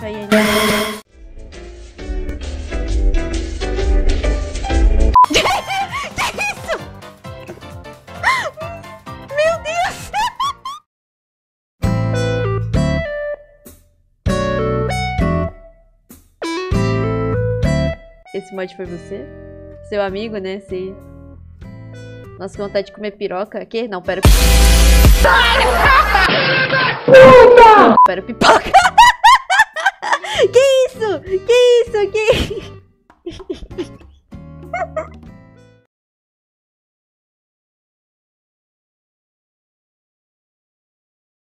Meu Deus! Esse mod foi você? Seu amigo, né? Sei. Nossa, que vontade de comer piroca. Que? Não, pera. Puta! Pera, pipoca. Que isso? Que isso? Que